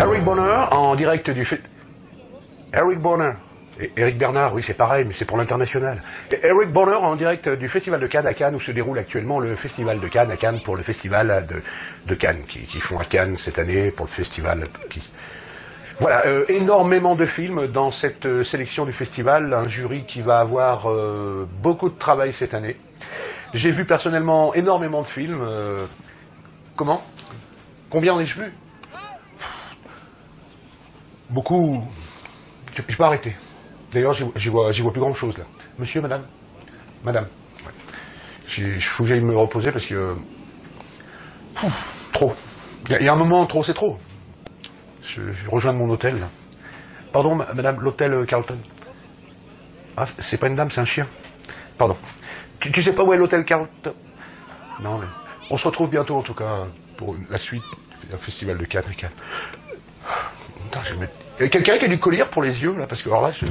Eric Bonner en direct du. Eric Bonner. Eric Bernard, oui, c'est pareil, mais c'est pour l'international. Eric Bonner en direct du Festival de Cannes à Cannes, où se déroule actuellement le Festival de Cannes à Cannes pour le Festival de, Cannes, qui, font à Cannes cette année pour le festival. Qui... Voilà, euh, énormément de films dans cette euh, sélection du festival, un jury qui va avoir euh, beaucoup de travail cette année. J'ai vu personnellement énormément de films. comment? Combien en ai-je vu? Beaucoup. Je je peux arrêter. D'ailleurs, j'y vois, vois plus grand chose là. Monsieur, madame Madame. Il faut que j'aille me reposer parce que. Pouf, trop. Il y, a- un moment, trop, c'est trop. Je, je rejoins mon hôtel là. Pardon, ma- madame, l'hôtel euh, Carlton. Ah, c'est- pas une dame, c'est un chien. Pardon. Tu, tu sais pas où est l'hôtel Carlton? Non, mais. On se retrouve bientôt en tout cas pour la suite du festival de Cannes. à Cannes. Il y a quelqu'un qui a du collier pour les yeux, là, parce que alors là, je...